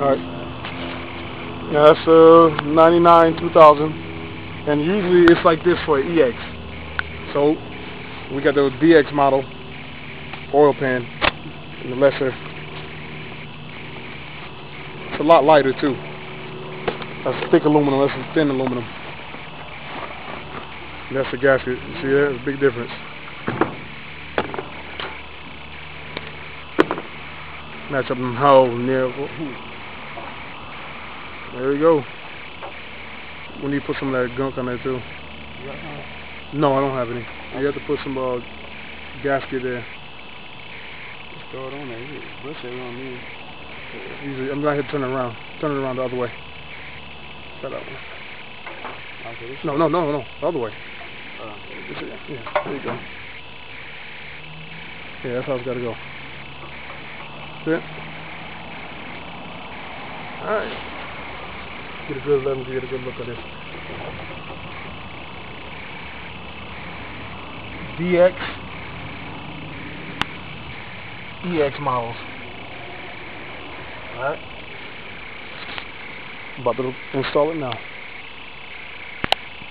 Alright. Yeah, that's uh 99 2000. And usually it's like this for EX. So we got the DX model oil pan in the lesser. It's a lot lighter too. That's thick aluminum, that's thin aluminum. That's the gasket. You see that? Big difference. Match up them holes near. There we go. We need to put some of that gunk on there too. No, I don't have any. You have to put some uh, gasket there. Just throw it on there. You Brush it on me. Usually, I'm gonna hit turn it around. Turn it around the other way. That way. Okay, No, no, no, no, the other way. Uh, Yeah, there you go. Yeah, that's how it's gotta go. See it? Alright. Get a good, let me get a good look at this. DX. EX models. Alright. About to install it now.